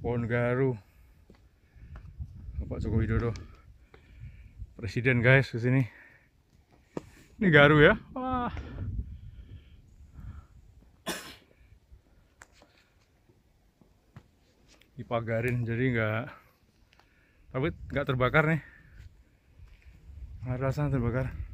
Pohon Garu. Bapak Joko Widodo. Presiden guys ke sini. Ini Garu ya. Wah. Dipagarin jadi nggak tapi nggak terbakar nih. Nggak rasa terbakar.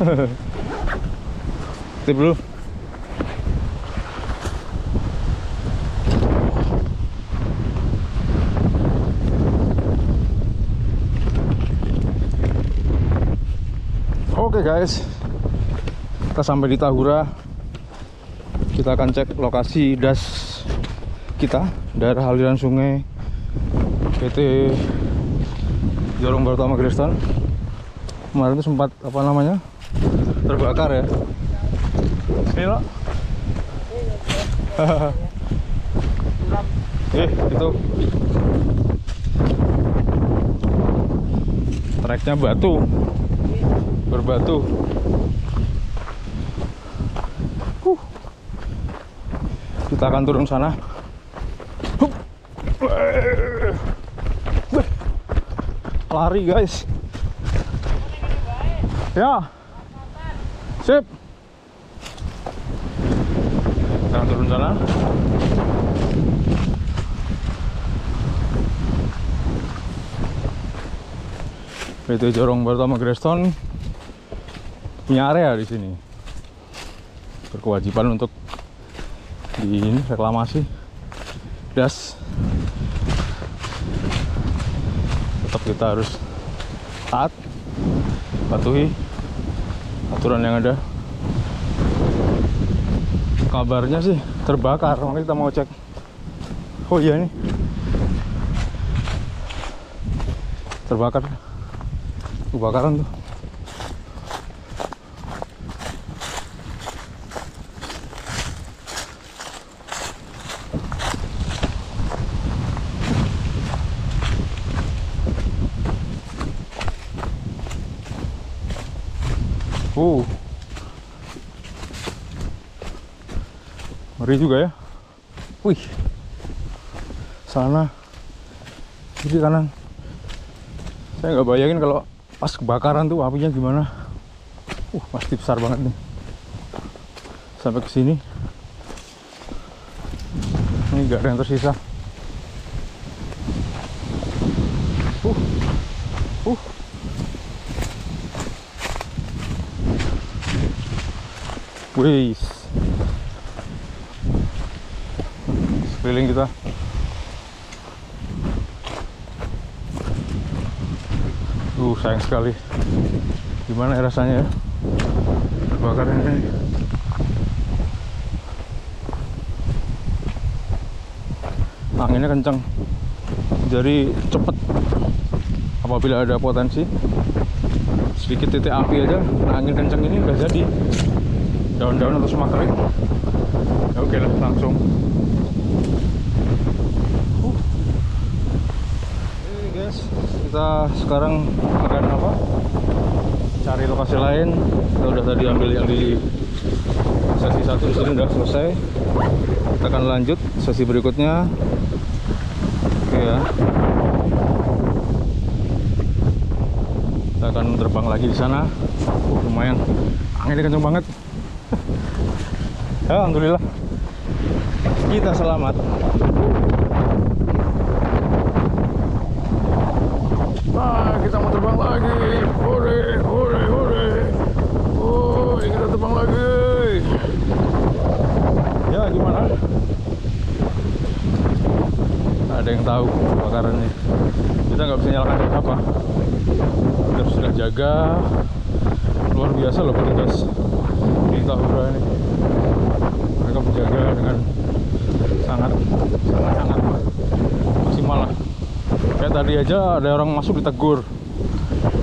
Tip dulu. Oke guys, kita sampai di Tahura. Kita akan cek lokasi das kita, daerah aliran sungai PT Jorong Barutama Kristan kemarin itu sempat apa namanya terbakar ya? Ini loh eh itu. Treknya batu. Berbatu. Huh. kita akan turun sana. Lari guys. Ya sip. Kita turun sana. PT Jorong Barutama Greston. Punya area di sini. Berkewajiban untuk di ini reklamasi. Das. Tetap kita harus taat patuhi aturan yang ada. Kabarnya sih terbakar. Makanya kita mau cek. Oh iya nih terbakar. Kebakaran tuh Uh. Ngeri juga ya. Wih. Sana. Kiri kanan. Saya nggak bayangin kalau pas kebakaran tuh apinya gimana. Uh, pasti besar banget nih. Sampai ke sini. Ini nggak ada yang tersisa. Uh. Uh. Wih. Sekeliling kita. Uh, sayang sekali. Gimana ya rasanya ya? Kebakaran ini. Anginnya kencang. Jadi cepet. Apabila ada potensi sedikit titik api aja, angin kencang ini udah jadi. Daun-daun atau semua kering. Ya oke lah, langsung. Uh. Guys, kita sekarang akan apa? Cari lokasi lain. Kita udah tadi ambil yang di sesi satu di sini udah selesai. Kita akan lanjut sesi berikutnya. Oke ya. Kita akan terbang lagi di sana. Uh, lumayan. Anginnya kenceng banget. Ya, alhamdulillah. Kita selamat. Ah, kita mau terbang lagi. Hore, hore, hore. Oh, kita terbang lagi. Ya, gimana? Ada yang tahu kebakarannya. Kita nggak bisa nyalakan apa. Kita sudah jaga. Luar biasa loh petugas di Tahura ini. Mereka menjaga dengan sangat sangat sangat maksimal lah. Kayak tadi aja ada orang masuk ditegur.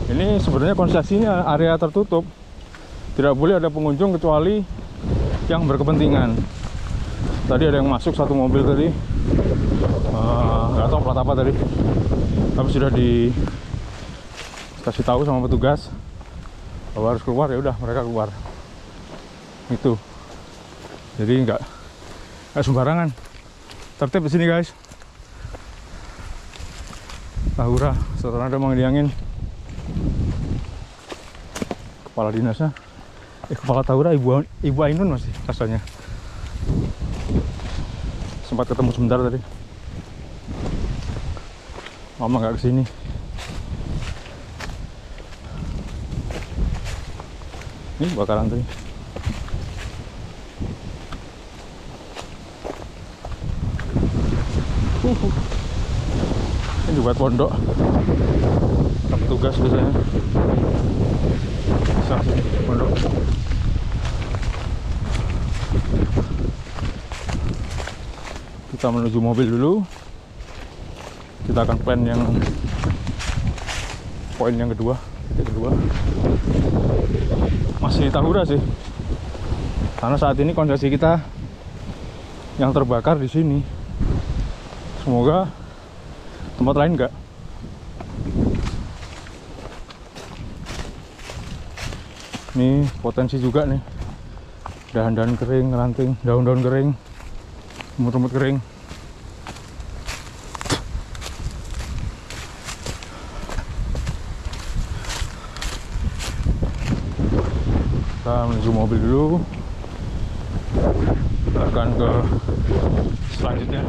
Ini sebenarnya konsesinya area tertutup. Tidak boleh ada pengunjung kecuali yang berkepentingan. Tadi ada yang masuk satu mobil tadi. Eh, nggak tahu plat apa tadi. Tapi sudah di kasih tahu sama petugas bahwa harus keluar ya udah mereka keluar itu. Jadi nggak nggak sembarangan. Tertib di sini guys. Tahura setelah ada diangin kepala dinasnya eh kepala Tahura ibu ibu Ainun masih rasanya. Sempat ketemu sebentar tadi. Mama nggak ke sini. Ini bakaran tadi Juga pondok. Ada petugas biasanya. Bisa pondok. Kita menuju mobil dulu. Kita akan plan yang poin yang kedua, titik kedua. Masih Tahura sih. Karena saat ini kondisi kita yang terbakar di sini semoga tempat lain enggak ini potensi juga nih. Dahan-dahan kering ranting daun-daun kering rumput-rumput kering. Kita menuju mobil dulu. Kita akan ke selanjutnya